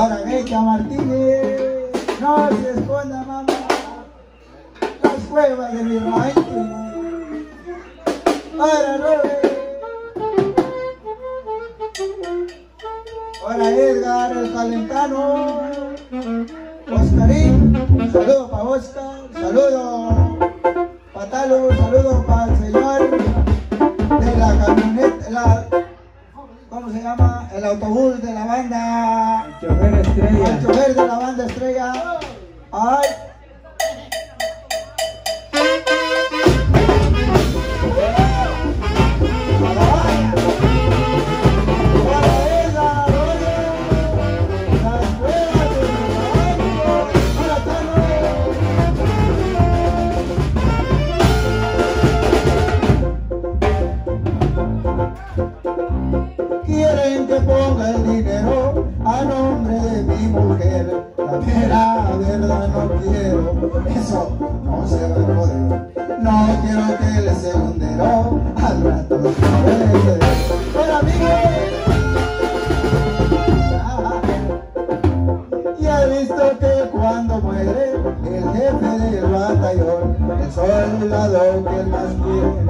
Ahora Becha Martínez, no se esconda mamá, las cuevas de mi rancho. Ahora Robert. Ahora Edgar, el calentano. Oscarín, un saludo para Oscar, saludo para Talo, saludo para ¿cómo se llama? El autobús de la banda. El chofer estrella. El chofer de la banda estrella. Ay. Que ponga el dinero a nombre de mi mujer. La mera verdad no quiero, eso no se va a poder. No quiero que le segundero al rato puede. Pero amigos, y he visto que cuando muere el jefe del batallón, el soldado que más quiere,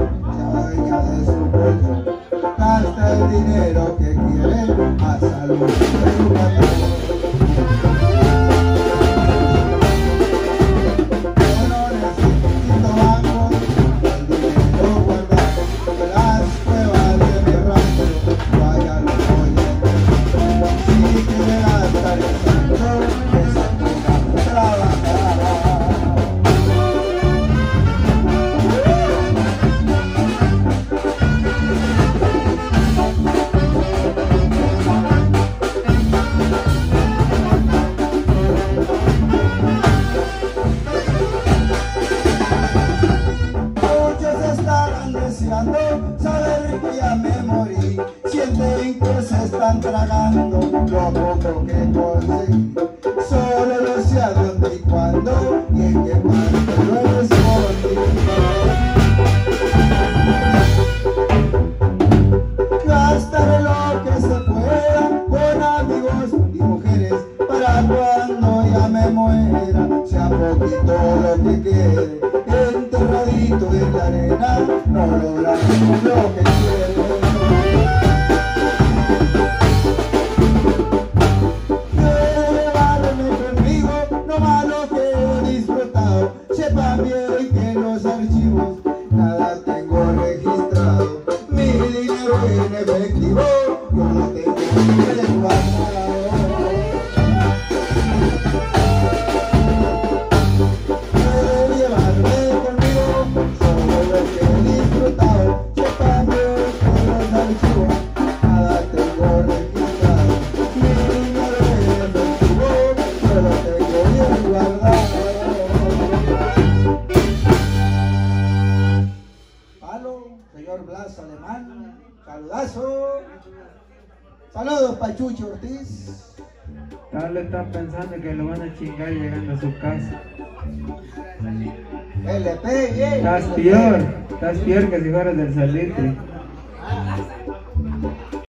salga de su el dinero que quiere a salud Sienten que se están tragando lo poco que conseguí. Solo lo sé a dónde y cuándo y en qué parte lo escondí. Gastaré lo que se pueda con amigos y mujeres para cuando ya me muera sea poquito lo que quede enterradito en la arena no lograremos lo que Quiero Blas Alemán, saludazo. Saludos, Pachucho Ortiz. Tal está pensando que lo van a chingar llegando a su casa. LP, yeah. Estás peor, estás peor que si fueras del salitre.